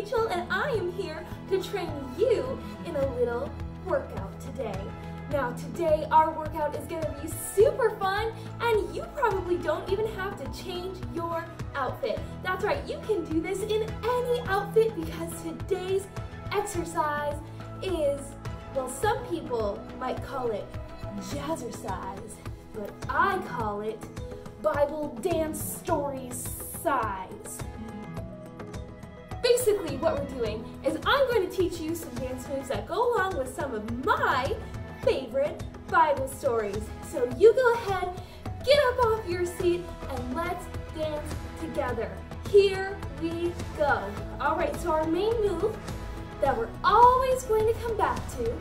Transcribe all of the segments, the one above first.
Rachael, and I am here to train you in a little workout today. Now, today our workout is to be super fun, and you probably don't even have to change your outfit. That's right, you can do this in any outfit because today's exercise is, well, some people might call it jazzercise, but I call it Bible dance stories size. Basically, what we're doing is I'm going to teach you some dance moves that go along with some of my favorite Bible stories. So you go ahead, get up off your seat, and let's dance together. Here we go. All right, so our main move that we're always going to come back to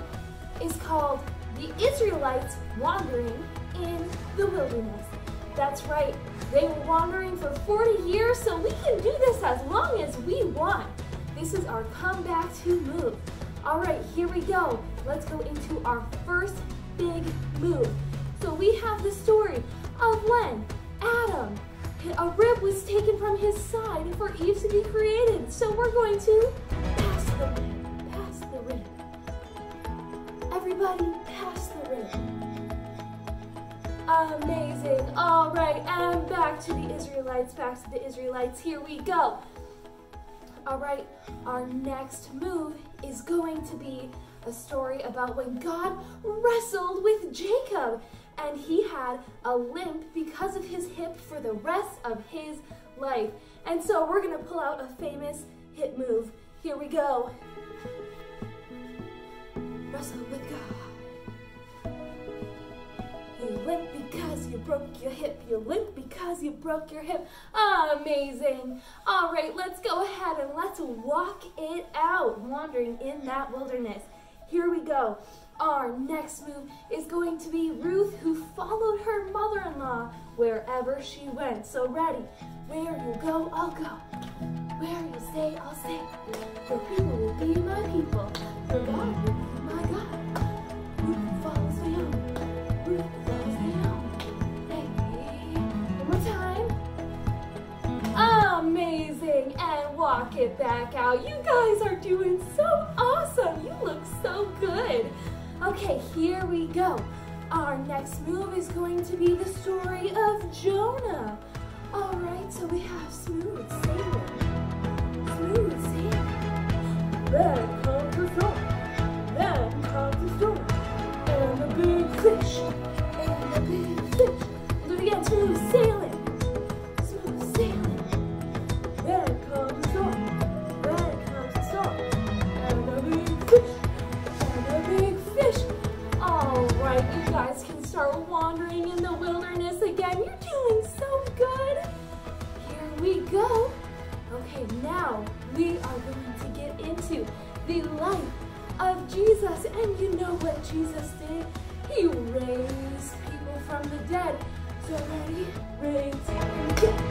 is called the Israelites wandering in the wilderness. That's right, they were wandering for 40 years, so we can do this as long as we want. This is our come back to move. All right, here we go. Let's go into our first big move. So we have the story of when Adam, a rib was taken from his side for Eve to be created. So we're going to pass the rib, pass the rib. Everybody pass the rib. Amazing. All right, and back to the Israelites, back to the Israelites. Here we go. All right, our next move is going to be a story about when God wrestled with Jacob and he had a limp because of his hip for the rest of his life. And so we're going to pull out a famous hip move. Here we go. Wrestle with God. Limp because you broke your hip. You limp because you broke your hip. Amazing. All right, let's go ahead and let's walk it out, wandering in that wilderness. Here we go. Our next move is going to be Ruth, who followed her mother-in-law wherever she went. So ready? Where you go, I'll go. Where you stay, I'll stay. It back out. You guys are doing so awesome. You look so good. Okay, here we go. Our next move is going to be the story of Jonah. All right, so we have smooth sailing. Smooth sailing. Then wandering in the wilderness again. You're doing so good. Here we go. Okay, now we are going to get into the life of Jesus. And you know what Jesus did? He raised people from the dead. So ready? Raise the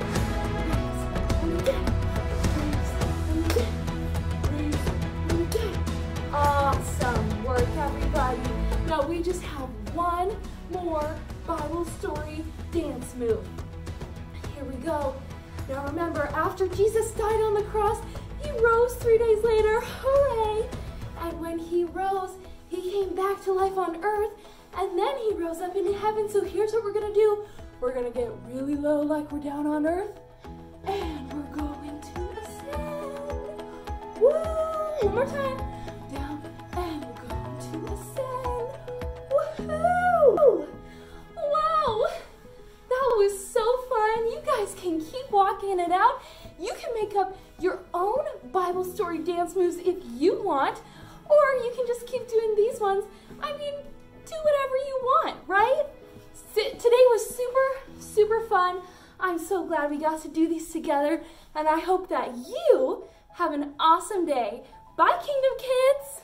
we just have one more Bible story dance move. Here we go. Now remember, after Jesus died on the cross, he rose three days later. Hooray! And when he rose, he came back to life on earth, and then he rose up into heaven. So here's what we're gonna do. We're gonna get really low like we're down on earth, and we're going to ascend. Woo! One more time. Out. You can make up your own Bible story dance moves if you want, or you can just keep doing these ones. I mean, do whatever you want, right? Today was super, super fun. I'm so glad we got to do these together, and I hope that you have an awesome day. Bye, Kingdom Kids!